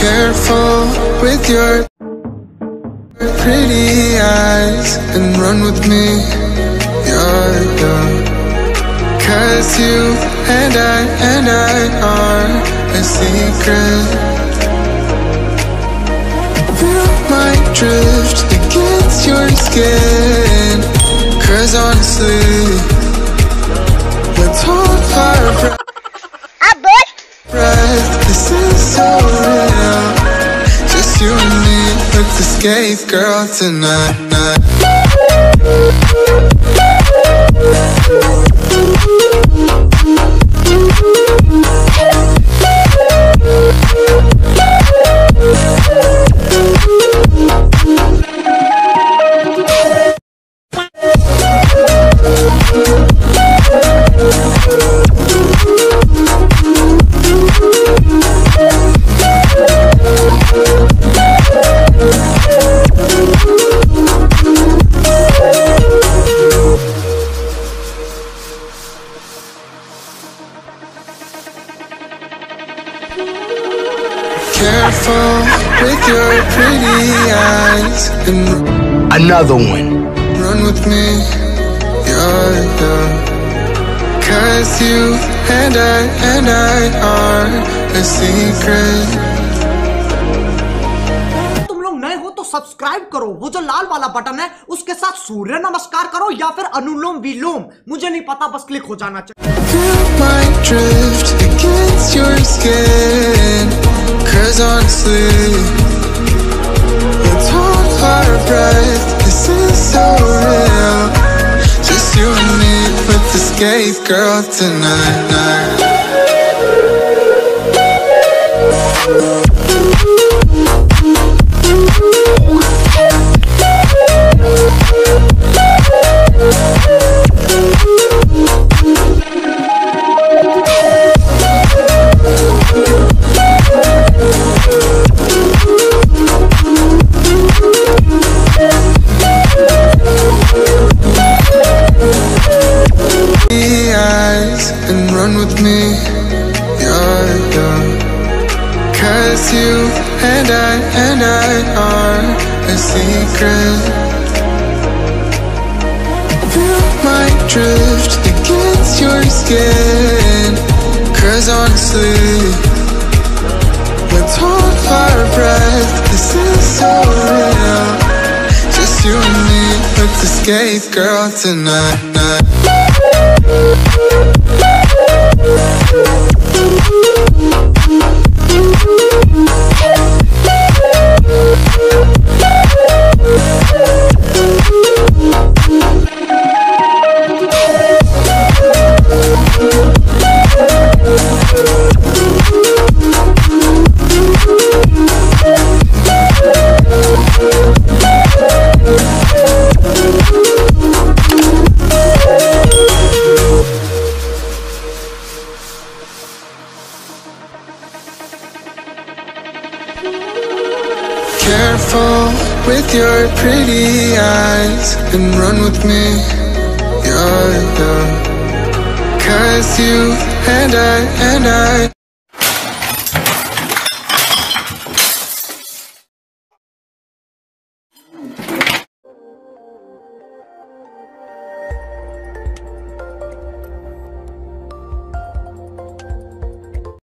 Careful with your pretty eyes and run with me. Yeah, yeah. Cause you and I and I are a secret. Feel my drift against your skin. Cause honestly, let's hold our breath. Ah, breath. This is so escape, girl, tonight. night. Careful with your pretty eyes Another one. run with me. Yeah, yeah. Cause you and I and I are a secret. तुम लोग नए हो तो subscribe करो वो जो लाल वाला button है उसके साथ सूर्य नमस्कार करो या फिर अनुलोम विलोम मुझे नहीं पता बस क्लिक हो जाना चाहिए Let's hold our breath. This is so real. Just you and me, girl, tonight. Cause you and I and I are a secret. Feel my drift against your skin. Cause honestly, let's hold our breath. This is so real. Just you and me, let's escape, girl, tonight. Careful with your pretty eyes and run with me. Yeah. Cause you and I and I